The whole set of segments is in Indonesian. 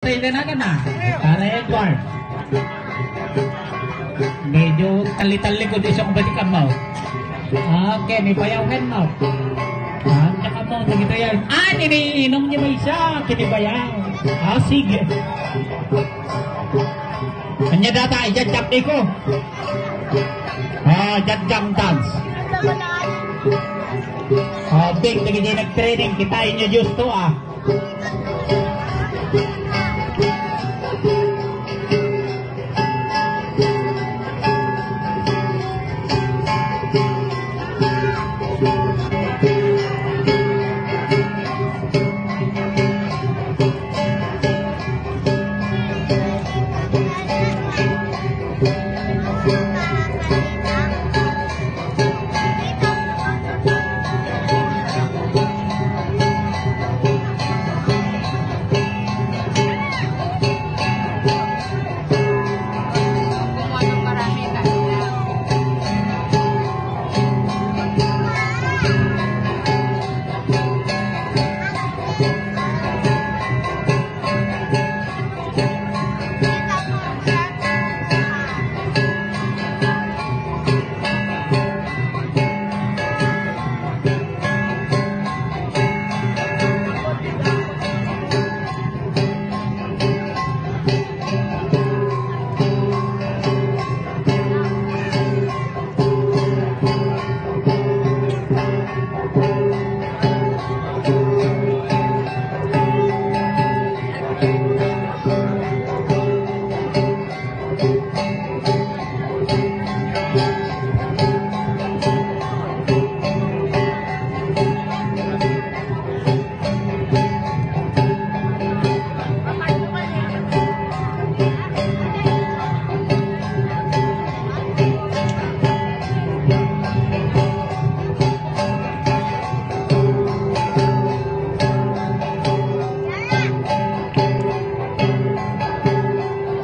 Na na. Medyo tali-tali ko di siyang balikan mo. Okay, may payawan mo. Ah, tsaka mo, ganito yan. Ah, niniinom niya may isa. Kinibayaw. Ah, sige. Kanya data, ko. Ah, dance. Ah, big, nagiging nag-training. Kitain niyo justo ah.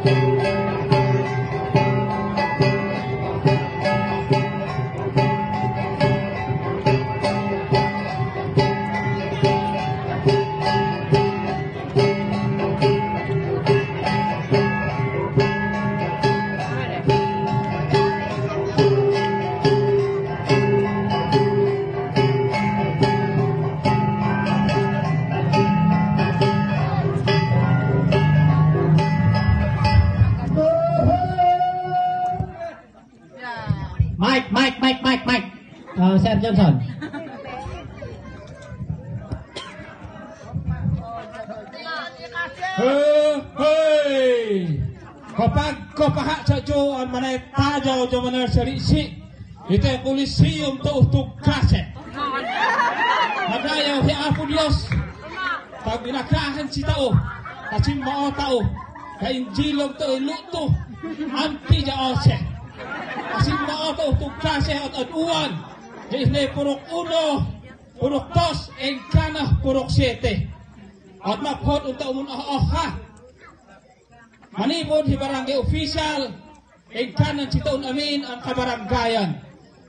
Música Mike, Mike, Mike, Mike, Mike. Uh, Sir Johnson. Hei, hei. Kapag kapahak sa jo ang manay tajaw jo manar sarisi. Ito ay kolisiyum to utog klase. Nagayaw hi Apo Dios. Pag binakahan si tao, kasi mao tao, ka injilog to iluto, anti ja ose. Kasi mao to klase at aduan. Di na purok uno, purok dos, engkana purok siete. At maphod unta umun ah ha. Manipod si barangay official, engkanan si taon amin ang kabaranggayan.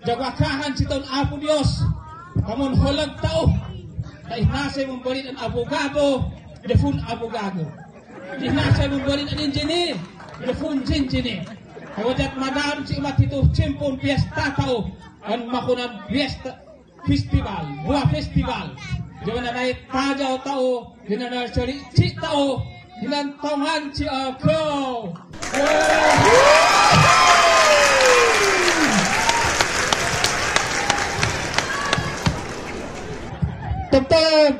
Jagwakahan si taon Apo Dios, kamun holag tao, na inasay mong balit ang abogado, defun abogado. Inasay mong balit ang engineer, defun engineer. Kawajat madam si umat itu cimpun fiesta tao, ang makunan fiesta festival, buah festival. Jangan na naik tajaw tao, jangan na cari cik tao, jangan tongan si ako. Tugtog!